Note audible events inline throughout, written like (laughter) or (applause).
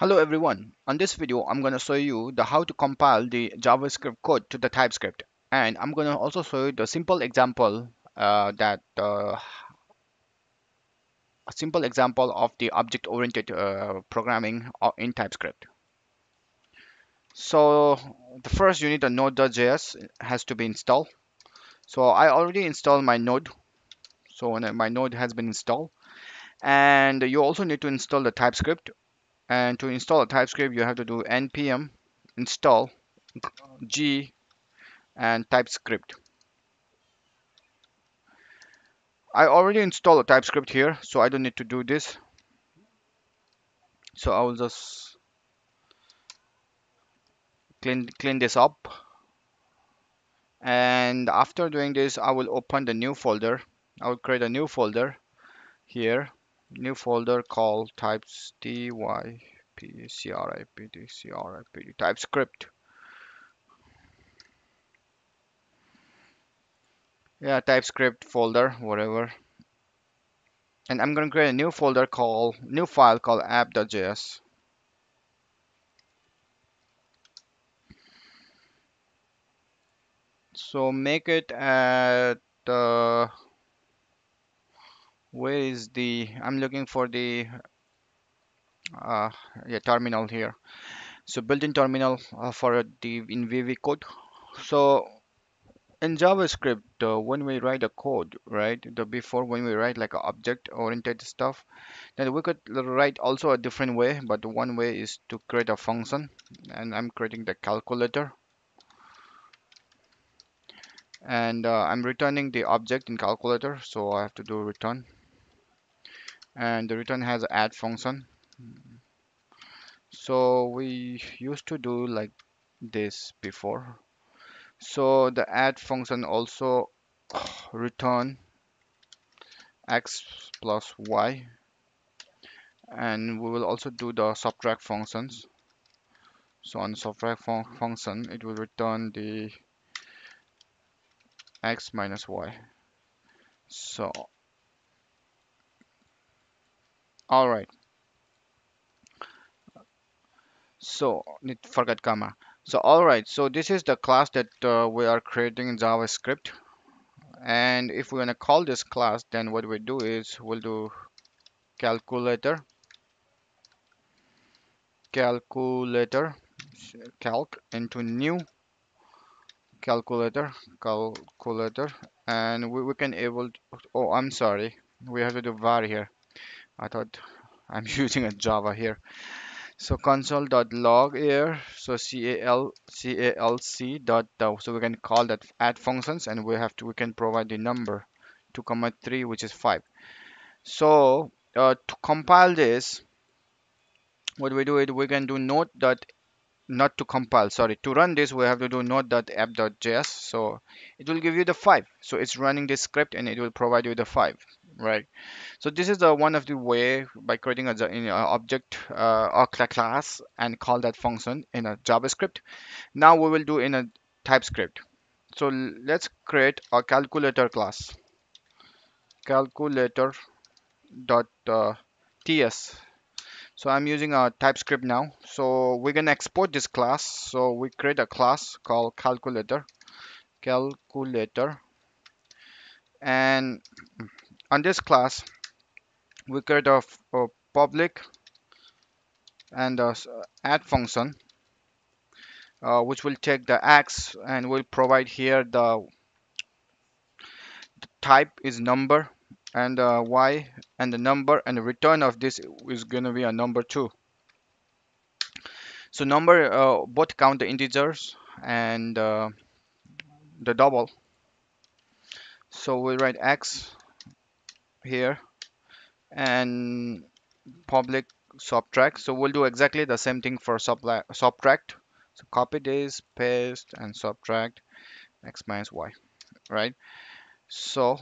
Hello everyone. On this video, I'm going to show you the how to compile the JavaScript code to the TypeScript. And I'm going to also show you the simple example uh, that uh, a simple example of the object-oriented uh, programming uh, in TypeScript. So the first you need a node.js has to be installed. So I already installed my node. So my node has been installed, and you also need to install the TypeScript and to install a TypeScript, you have to do npm install g and TypeScript. I already installed a TypeScript here, so I don't need to do this. So I will just clean clean this up. And after doing this, I will open the new folder. I will create a new folder here new folder called types t y p c r i p t c r i p t typescript. Yeah typescript folder whatever. And I'm going to create a new folder called new file called app.js so make it at the where is the I'm looking for the uh, yeah terminal here. So built-in terminal uh, for the in VS code. So in JavaScript uh, when we write a code right the before when we write like object oriented stuff then we could write also a different way but one way is to create a function and I'm creating the calculator. And uh, I'm returning the object in calculator so I have to do return and the return has add function. So we used to do like this before. So the add function also (sighs) return x plus y and we will also do the subtract functions. So on subtract fun function it will return the x minus y. So all right. So forget comma. So all right. So this is the class that uh, we are creating in javascript. And if we're going to call this class then what we do is we'll do calculator. Calculator. Calc into new calculator. Calculator. And we, we can able to, oh i'm sorry. We have to do var here I thought I'm (laughs) using a Java here. So console.log here, so cal calc dot uh, so we can call that add functions and we have to we can provide the number 2 comma 3 which is 5. So uh, to compile this, what we do is we can do node dot not to compile sorry to run this we have to do node.app.js so it will give you the 5 so it's running this script and it will provide you the 5 right. So this is the one of the way by creating a, a object uh, or class and call that function in a javascript. Now we will do in a typescript. So let's create a calculator class. Calculator dot uh, ts so I'm using a TypeScript now. So we're gonna export this class. So we create a class called calculator, calculator, and on this class we create a, public and a add function uh, which will take the x and will provide here the, the type is number and uh, y and the number and the return of this is going to be a number 2 so number uh, both count the integers and uh, the double. So we write x here and public subtract so we'll do exactly the same thing for subtract. So copy this paste and subtract. X minus y right? So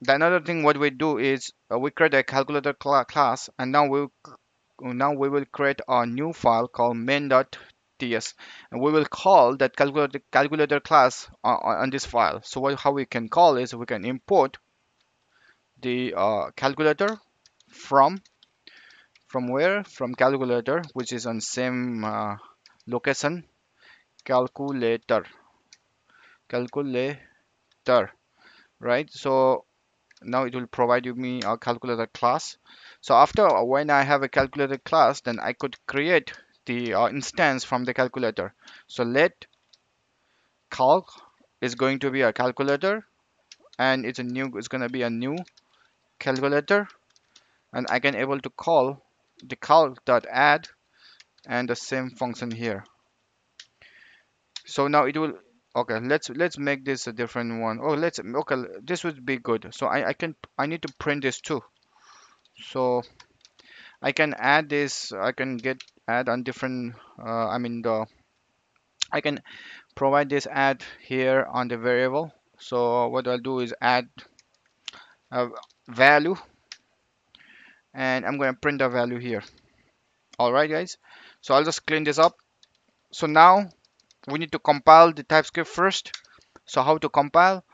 the another thing what we do is uh, we create a calculator cl class and now we'll now we will create a new file called main.ts and we will call that calculator calculator class on, on this file. So what, how we can call is we can import the uh, calculator from from where? From calculator which is on same uh, location. Calculator. Calculator. Right? So now it will provide you me a calculator class. So after uh, when I have a calculator class then I could create the uh, instance from the calculator. So let calc is going to be a calculator and it's a new it's going to be a new calculator and I can able to call the calc dot add and the same function here. So now it will okay let's let's make this a different one. Oh let's okay this would be good. So I, I can I need to print this too. So I can add this I can get add on different uh, I mean the I can provide this add here on the variable. So what I'll do is add a value. And I'm going to print the value here. Alright guys. So I'll just clean this up. So now we need to compile the TypeScript first. So how to compile?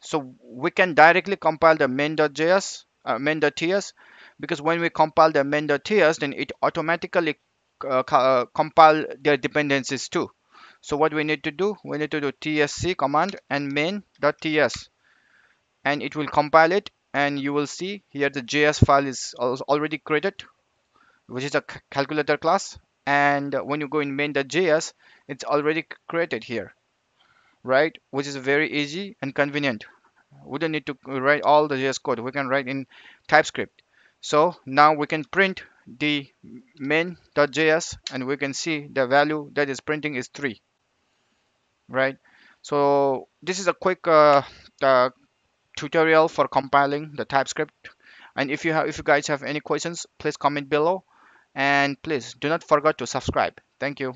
So we can directly compile the main.js uh, main.ts because when we compile the main.ts then it automatically uh, uh, compile their dependencies too. So what we need to do? We need to do tsc command and main.ts and it will compile it and you will see here the js file is already created which is a calculator class. And when you go in main.js it's already created here right? Which is very easy and convenient. We don't need to write all the js code. We can write in typescript. So now we can print the main.js and we can see the value that is printing is 3 right? So this is a quick uh, uh, tutorial for compiling the TypeScript. And if you have if you guys have any questions please comment below. And please do not forget to subscribe. Thank you